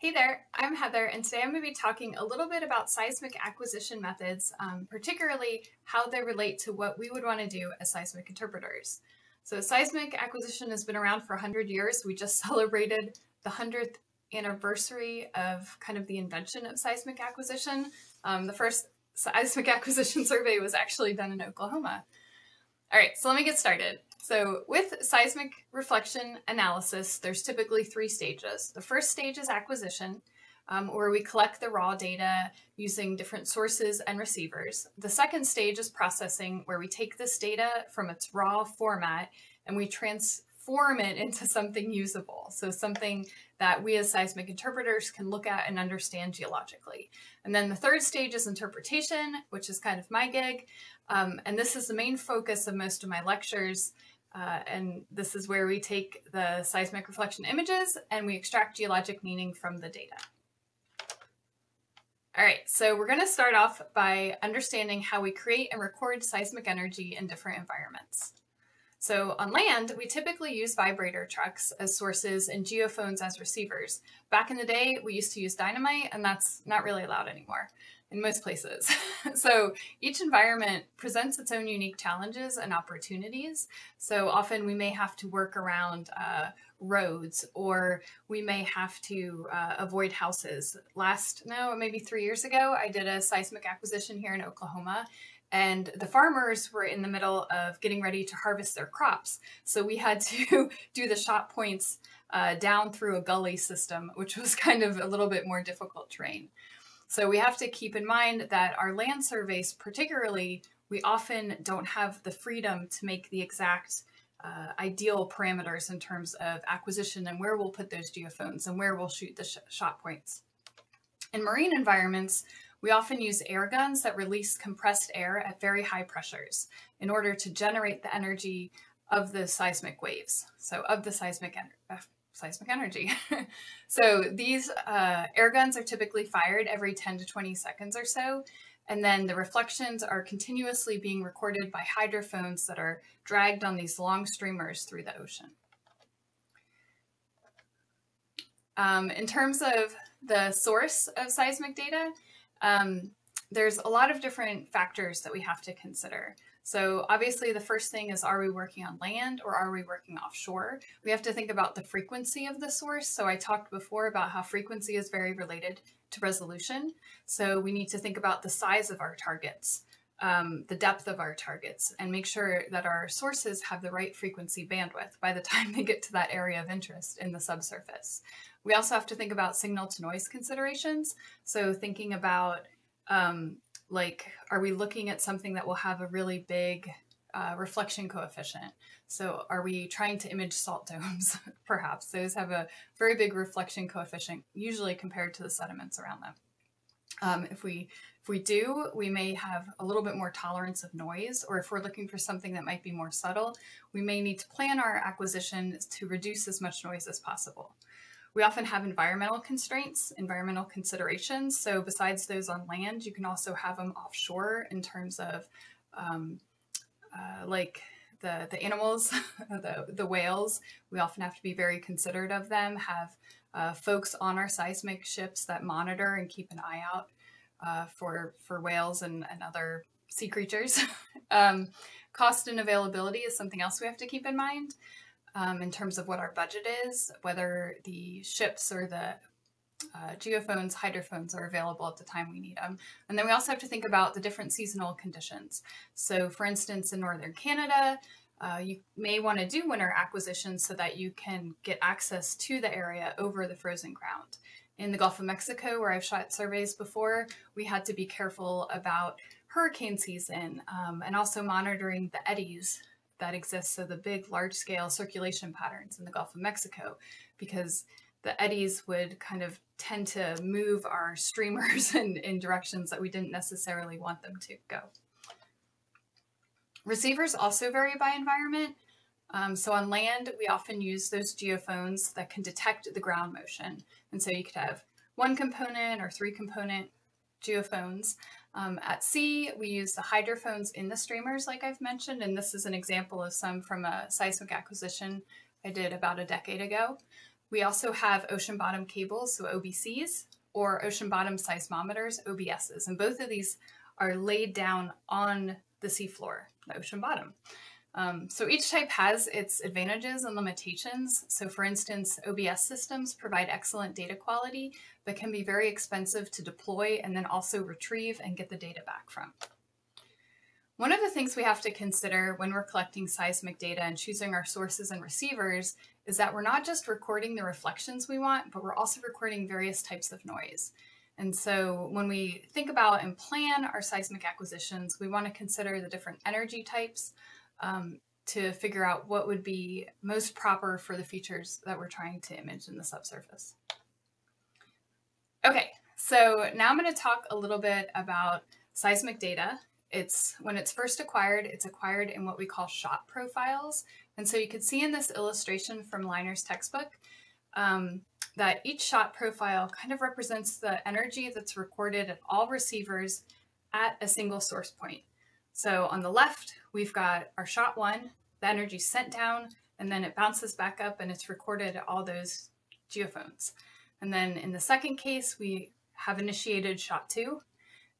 Hey there, I'm Heather, and today I'm going to be talking a little bit about seismic acquisition methods, um, particularly how they relate to what we would want to do as seismic interpreters. So seismic acquisition has been around for 100 years. We just celebrated the 100th anniversary of kind of the invention of seismic acquisition. Um, the first seismic acquisition survey was actually done in Oklahoma. All right, so let me get started. So with seismic reflection analysis, there's typically three stages. The first stage is acquisition, um, where we collect the raw data using different sources and receivers. The second stage is processing, where we take this data from its raw format and we transform it into something usable. So something that we as seismic interpreters can look at and understand geologically. And then the third stage is interpretation, which is kind of my gig. Um, and this is the main focus of most of my lectures. Uh, and this is where we take the seismic reflection images and we extract geologic meaning from the data. All right, so we're going to start off by understanding how we create and record seismic energy in different environments. So on land, we typically use vibrator trucks as sources and geophones as receivers. Back in the day, we used to use dynamite, and that's not really allowed anymore in most places. so each environment presents its own unique challenges and opportunities. So often we may have to work around uh, roads or we may have to uh, avoid houses. Last, no, maybe three years ago, I did a seismic acquisition here in Oklahoma and the farmers were in the middle of getting ready to harvest their crops. So we had to do the shot points uh, down through a gully system, which was kind of a little bit more difficult terrain. So we have to keep in mind that our land surveys, particularly, we often don't have the freedom to make the exact uh, ideal parameters in terms of acquisition and where we'll put those geophones and where we'll shoot the sh shot points. In marine environments, we often use air guns that release compressed air at very high pressures in order to generate the energy of the seismic waves. So of the seismic energy seismic energy. so these uh, air guns are typically fired every 10 to 20 seconds or so. And then the reflections are continuously being recorded by hydrophones that are dragged on these long streamers through the ocean. Um, in terms of the source of seismic data, um, there's a lot of different factors that we have to consider. So obviously the first thing is, are we working on land or are we working offshore? We have to think about the frequency of the source. So I talked before about how frequency is very related to resolution. So we need to think about the size of our targets, um, the depth of our targets, and make sure that our sources have the right frequency bandwidth by the time they get to that area of interest in the subsurface. We also have to think about signal to noise considerations. So thinking about um, like, are we looking at something that will have a really big uh, reflection coefficient? So are we trying to image salt domes? Perhaps those have a very big reflection coefficient, usually compared to the sediments around them. Um, if we if we do, we may have a little bit more tolerance of noise, or if we're looking for something that might be more subtle, we may need to plan our acquisition to reduce as much noise as possible. We often have environmental constraints, environmental considerations. So besides those on land, you can also have them offshore in terms of um, uh, like the, the animals, the, the whales. We often have to be very considerate of them, have uh, folks on our seismic ships that monitor and keep an eye out uh, for, for whales and, and other sea creatures. um, cost and availability is something else we have to keep in mind um, in terms of what our budget is, whether the ships or the uh, geophones, hydrophones are available at the time we need them. And then we also have to think about the different seasonal conditions. So for instance, in Northern Canada, uh, you may want to do winter acquisitions so that you can get access to the area over the frozen ground. In the Gulf of Mexico, where I've shot surveys before, we had to be careful about hurricane season um, and also monitoring the eddies that exists, so the big large scale circulation patterns in the Gulf of Mexico, because the eddies would kind of tend to move our streamers in, in directions that we didn't necessarily want them to go. Receivers also vary by environment. Um, so on land, we often use those geophones that can detect the ground motion. And so you could have one component or three component geophones. Um, at sea, we use the hydrophones in the streamers, like I've mentioned, and this is an example of some from a seismic acquisition I did about a decade ago. We also have ocean bottom cables, so OBCs, or ocean bottom seismometers, OBSs. And both of these are laid down on the seafloor, the ocean bottom. Um, so each type has its advantages and limitations. So for instance, OBS systems provide excellent data quality, but can be very expensive to deploy and then also retrieve and get the data back from. One of the things we have to consider when we're collecting seismic data and choosing our sources and receivers is that we're not just recording the reflections we want, but we're also recording various types of noise. And so when we think about and plan our seismic acquisitions, we want to consider the different energy types um, to figure out what would be most proper for the features that we're trying to image in the subsurface. Okay, so now I'm going to talk a little bit about seismic data it's when it's first acquired, it's acquired in what we call shot profiles. And so you can see in this illustration from Liner's textbook um, that each shot profile kind of represents the energy that's recorded at all receivers at a single source point. So on the left, we've got our shot one, the energy sent down, and then it bounces back up and it's recorded at all those geophones. And then in the second case, we have initiated shot two,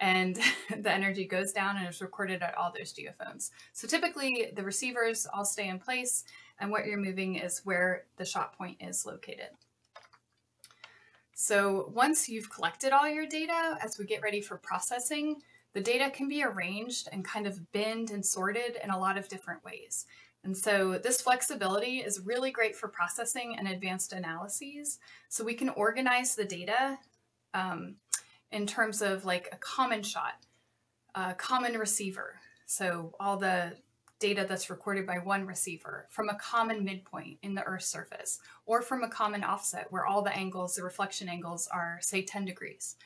and the energy goes down and is recorded at all those geophones. So typically the receivers all stay in place and what you're moving is where the shot point is located. So once you've collected all your data, as we get ready for processing, the data can be arranged and kind of binned and sorted in a lot of different ways. And so this flexibility is really great for processing and advanced analyses. So we can organize the data um, in terms of like a common shot, a common receiver. So all the data that's recorded by one receiver from a common midpoint in the Earth's surface, or from a common offset where all the angles, the reflection angles are say 10 degrees.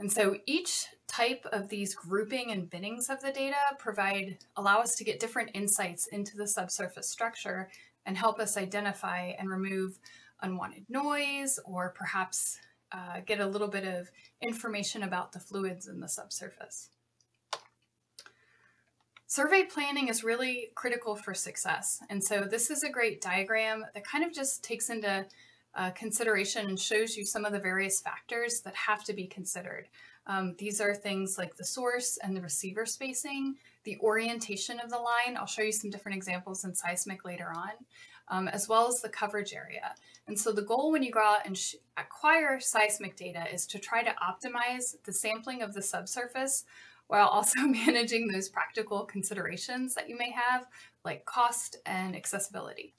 And so each type of these grouping and binnings of the data provide, allow us to get different insights into the subsurface structure and help us identify and remove unwanted noise or perhaps uh, get a little bit of information about the fluids in the subsurface. Survey planning is really critical for success. And so this is a great diagram that kind of just takes into uh, consideration and shows you some of the various factors that have to be considered. Um, these are things like the source and the receiver spacing, the orientation of the line. I'll show you some different examples in seismic later on, um, as well as the coverage area. And so the goal when you go out and acquire seismic data is to try to optimize the sampling of the subsurface while also managing those practical considerations that you may have, like cost and accessibility.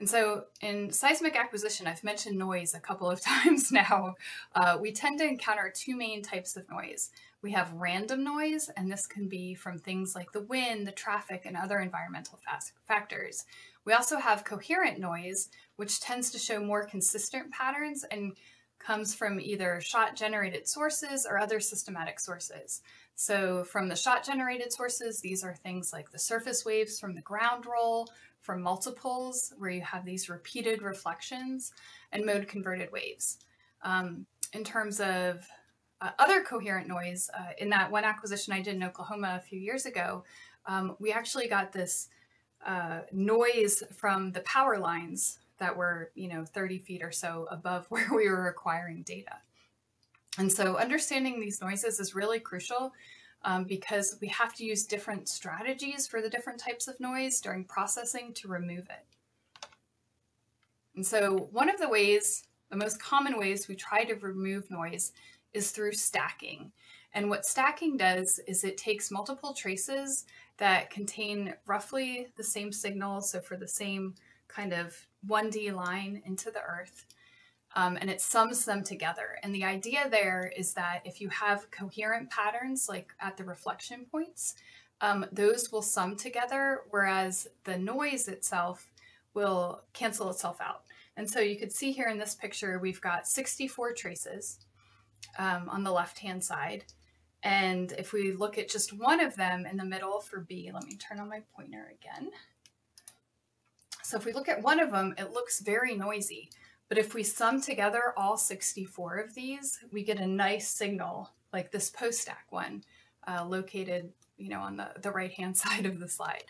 And so in seismic acquisition, I've mentioned noise a couple of times now. Uh, we tend to encounter two main types of noise. We have random noise, and this can be from things like the wind, the traffic, and other environmental factors. We also have coherent noise, which tends to show more consistent patterns and comes from either shot generated sources or other systematic sources. So from the shot generated sources, these are things like the surface waves from the ground roll, from multiples, where you have these repeated reflections, and mode converted waves. Um, in terms of uh, other coherent noise, uh, in that one acquisition I did in Oklahoma a few years ago, um, we actually got this uh, noise from the power lines that were, you know, 30 feet or so above where we were acquiring data. And so understanding these noises is really crucial um, because we have to use different strategies for the different types of noise during processing to remove it. And so one of the ways, the most common ways we try to remove noise is through stacking. And what stacking does is it takes multiple traces that contain roughly the same signal, so for the same kind of 1D line into the earth, um, and it sums them together. And the idea there is that if you have coherent patterns, like at the reflection points, um, those will sum together, whereas the noise itself will cancel itself out. And so you could see here in this picture, we've got 64 traces um, on the left-hand side. And if we look at just one of them in the middle for B, let me turn on my pointer again. So if we look at one of them, it looks very noisy. But if we sum together all 64 of these, we get a nice signal like this post stack one uh, located you know, on the, the right-hand side of the slide.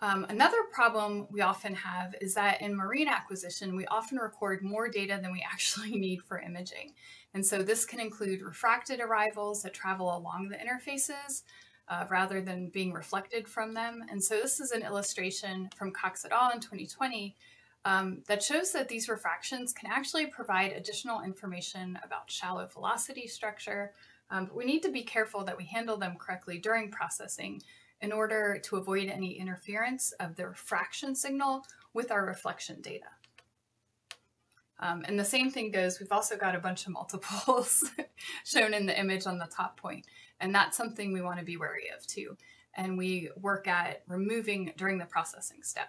Um, another problem we often have is that in marine acquisition, we often record more data than we actually need for imaging. And so this can include refracted arrivals that travel along the interfaces uh, rather than being reflected from them. And so this is an illustration from Cox et al. in 2020 um, that shows that these refractions can actually provide additional information about shallow velocity structure, um, but we need to be careful that we handle them correctly during processing in order to avoid any interference of the refraction signal with our reflection data. Um, and the same thing goes, we've also got a bunch of multiples shown in the image on the top point, and that's something we want to be wary of too. And we work at removing during the processing step.